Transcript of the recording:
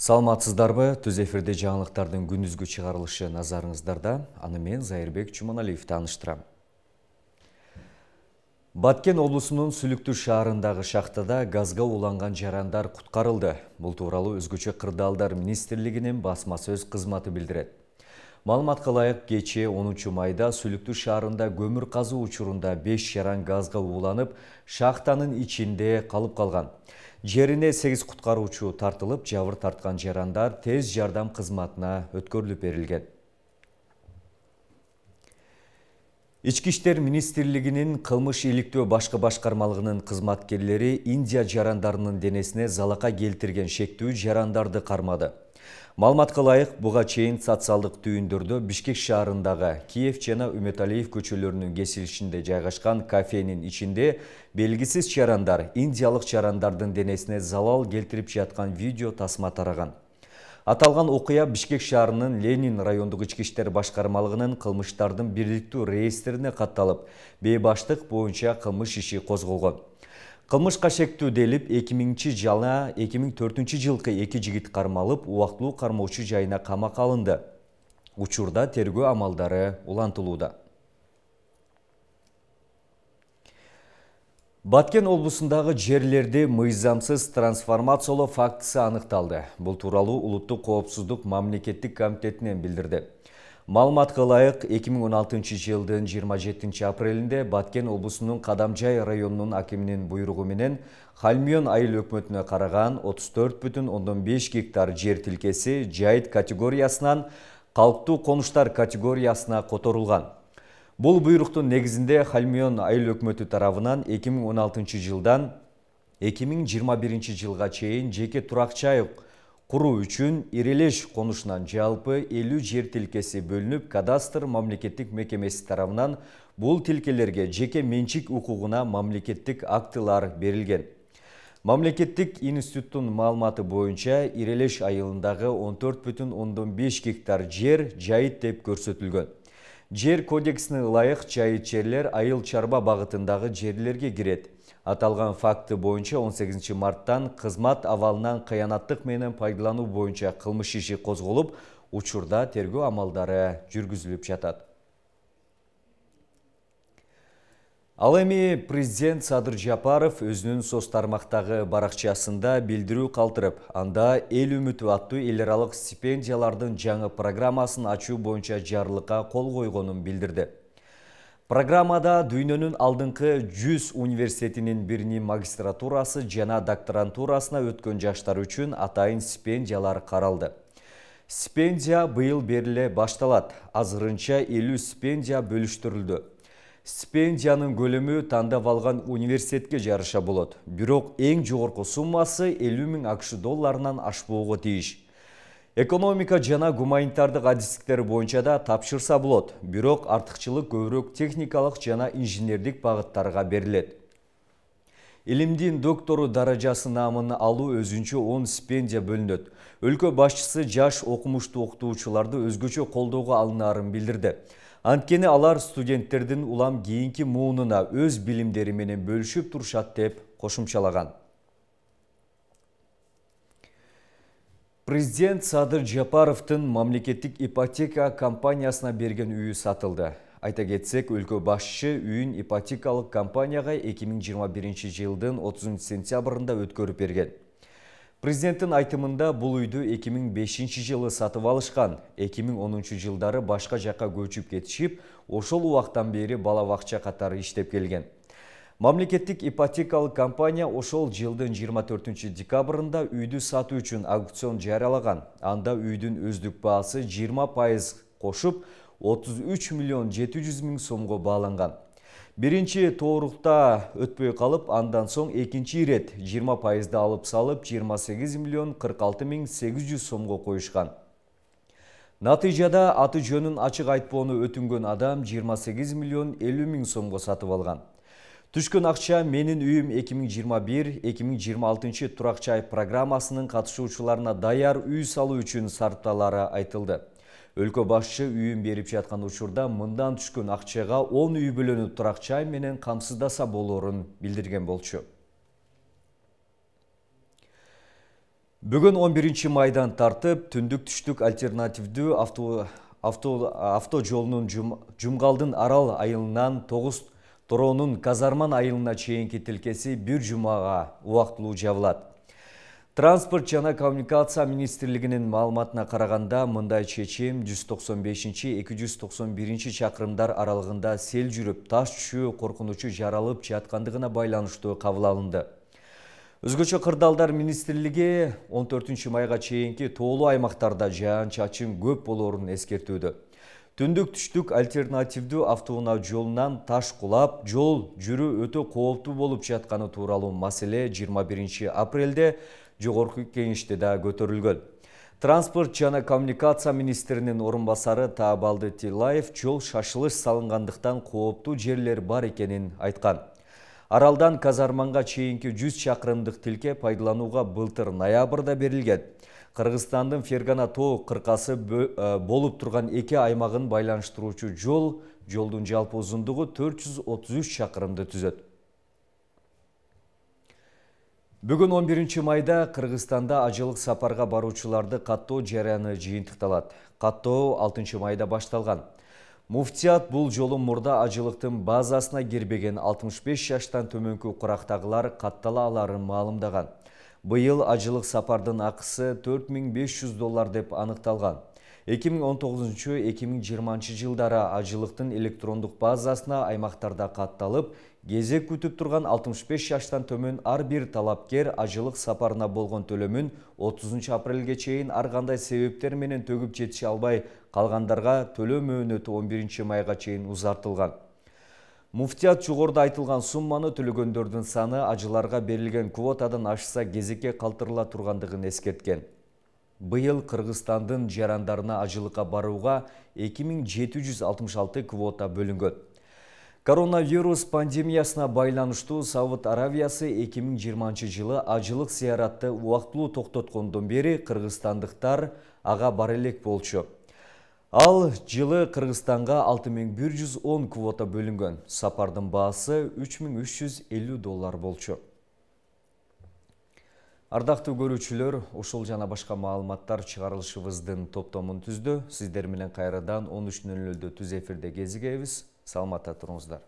саламатсыздарбы түз эфирде жаңылыктардын күндүзгү чыгарылышы назарыңыздарда. Аны мен зайырбек чуманалиев тааныштырам баткен облусунун сүлүктүү шаарындагы шахтада газга уланган жарандар куткарылды бул тууралуу өзгөчө кырдаалдар министрлигинин басма сөз кызматы билдирет маалыматка ылайык кечээ онунчу майда сүлүктүү шаарында көмүр казуу учурунда беш жаран газга ууланып шахтанын ичинде калып калган жерине сегиз куткаруучу тартылып жабыр тарткан жарандар тез жардам кызматына өткөрүлүп берилген. Ички иштер министрлигинин кылмыш иликтөө башкы башкармалыгынын кызматкерлери индия жарандарынын денесине залака келтирген шектүү жарандарды кармады маалыматка ылайык буга чейин социалдык түйүндөрдө бишкек шаарындагы киев жана үмөталиев көчөлөрүнүн кесилишинде жайгашкан кафенин ичинде белгисиз жарандар индиялык жарандардын денесине залал келтирип жаткан видео тасма тараган. Аталган окуя бишкек шаарынын ленин райондук ички иштер башкармалыгынын кылмыштардын бириктүү реестрине катталып бейбаштык боюнча кылмыш иши козголгон кылмышка эки миңинчи жана эки миң төртүнчү жылкы эки жигит кармалып убактылуу кармоочу жайына камакка алынды. Учурда тергөө амалдары улантылууда. Баткен облусундагы жерлерди мыйзамсыз трансформациялоо фактысы аныкталды. Бул тууралуу улуттук коопсуздук мамлекеттик комитетинен билдирди. Малымат қылайық, 2016 жылдың 27 апрелінде Баткен облысының Қадамжай районының акимінің бұйрығыменен Қалмион айыл өкмөтіне қараған 34 бүтін 15 гектар жер тілкесі жайт категориясынан қалқты қоныштар категориясына қоторылған. Бұл бұйрықтың негізінде Қалмион айыл өкмөтү тарапынан 2016 жылдан 2021 жылға чейін жеке тұрақчайық куруу үчүн ирелеш конушунан жалпы элүү жер тилкеси бөлүнүп кадастр мамлекеттик мекемеси тарабынан бул тилкелерге жеке менчик укугуна мамлекеттик актылар берилген. Мамлекеттик институттун маалыматы боюнча ирелеш айылындагы он төрт бүтүн ондон беш гектар жер жайыт деп көрсөтүлгөн. Жер кодексине ылайык жайыт жерлер айыл чарба багытындагы жерлерге кирет аталган факты он сегизинчи марттан кызмат абалынан кыянаттык менен пайдалануу боюнча кылмыш иши козголуп учурда тергөө амалдары жүргүзүлүп жатат ал эми президент садыр жапаров өзүнүн соц тармактагы баракчасында билдирүү калтырып анда эл үмүтү аттуу эл аралык стипендиялардын жаңы программасын ачуу боюнча жарлыкка кол койгонун билдирди. Программада дүйнөнүн алдыңкы жүз университетинин биринин магистратурасы жана докторантурасына өткөн жаштар үчүн атайын стипендиялар каралды. Стипендия быйыл бериле башталат. Азырынча элүү стипендия бөлүштүрүлдү стипендиянын көлөмү тандап алган университетке жараша болот. Бирок эң жогорку суммасы элүү миң акш долларынан ашпоого тийиш. Экономика жана гуманитардык адистиктер боюнча да тапшырса болот. Бирок артыкчылык көбүрөөк техникалык жана инженердик багыттарга берилет. Илимдин доктору даражасы наамын алуу өзүнчө он стипендия бөлүнөт. Өлкө башчысы жаш окумуштуу окутуучуларды өзгөчө колдоого алынаарын билдирди анткени алар студенттердин улам кийинки муунуна өз билимдери менен бөлүшүп турушат деп кошумчалаган президент садыр жапаровдун мамлекеттик ипотека компаниясына берген үйү сатылды. Айта кетсек өлкө башчы үйүн ипотекалык компанияга эки миң жыйырма биринчи жылдын отузунчу сентябрында өткөрүп берген. Президенттин айтымында бул үйдү эки миң бешинчи жылы сатып алышкан. эки миң онунчу жылдары башка жакка көчүп кетишип ошол убактан бери бала бакча катары иштеп келген. Мамлекеттик ипотекалык компания ошол жылдын жыйырма төртүнчү декабрында үйдү сатуу үчүн аукцион жарыялаган. Анда үйдүн өздүк баасы жыйырма пайыз кошуп отуз үч миллион жети жүз миң сомго бааланган биринчи тоорукта өтпөй калып андан соң экинчи ирет жыйырма пайызды алып салып жыйырма сегиз миллион кырк алты миң сегиз жүз сомго коюшкан. Натыйжада аты жөнүн ачык айтпоону өтүнгөн адам жыйырма сегиз миллион элүү миң сомго сатып алган. Түшкөн акча менин үйүм эки миң жыйырма бир эки миң жыйырма алтынчы турак жай программасынын катышуучуларына даяр үй салуу үчүн сарпталары айтылды өлкө башчы үйүн берип жаткан учурда мындан түшкөн акчага он үй бүлөнү турак жай менен камсыздаса болоорун билдирген болчу. Бүгін 11 майдан тартып, түндік түштік альтернативді авто, авто, жолының жұмғалдың арал айылынан 9 торонун казарман айылына чейинки тилкеси бир жумага убактылуу жабылат транспорт жана коммуникация министрлигинин маалыматына караганда мындай чечим 195-291 чакырымдар аралыгында сел жүрүп таш түшүү коркунучу жаралып жаткандыгына байланыштуу кабыл алынды. Өзгөчө кырдаалдар министрлиги 14 майга чейинки тоолуу аймактарда жаан чачын көп болоорун эскертүүдө түндүк түштүк альтернативдүү автоунаа жолунан таш кулап жол жүрүү өтө кооптуу болуп жатканы тууралуу маселе 21 апрелде жогорку кеңеште да көтөрүлгөн. Транспорт жана коммуникация министринин орун басары таабалды тилаев жол шашылыш салынгандыктан кооптуу жерлер бар экенин айткан. Аралдан казарманга чейинки 100 чакырымдык тилке пайдаланууга былтыр ноябрда берилген кыргызстандын фергана тоо кыркасы э, болуп турган эки аймагын байланыштыруучу жол жолдун жалпы узундугу 433 чакырымды түзөт. Бүгүн 11 майда кыргызстанда ажылык сапарга баруучуларды каттоо жарыяны жыйынтыкталат. Каттоо 6 майда башталган. Муфтият бул жолу мурда ажылыктын базасына кирбеген 65 жаштан төмөнкү курактагылар каттала аларын маалымдаган Бұйыл ажылық сапардың ақысы 4500 доллар деп анықталған. 2019-2020 жылдары ажылықтың электрондық базасына аймақтарда қатталып, кезе күтіп тұрған 65 жаштан төмен ар бір талапкер ажылық сапарына болған төлемін 30 апрелге чейін арғандай себептерменен төгіп жетші албай қалғандарға төлем мөөнөтү 11 майға чейін ұзартылған муфтият жогоруда айтылган сумманы төлөгөндөрдүн саны ажыларга берилген квотадан ашса кезекке калтырыла тургандыгын эскерткен. Быйыл кыргызстандын жарандарына ажылыкка барууга 2766 квота бөлүнгөн. Коронавирус пандемиясына байланыштуу сауд аравиясы 2020 жылы ажылык зыяратты убактылуу токтоткондон бери кыргызстандыктар ага бара элек болчу ал жылы кыргызстанга 6110 квота бөлүнгөн. Сапардын баасы 3350 доллар болчу. Ардактуу көрүүчүлөр ушул жана башка маалыматтар чыгарылышыбыздын топтомун түздү. Сиздер менен кайрадан 13 түз эфирде кезигебиз саламатта туруңуздар.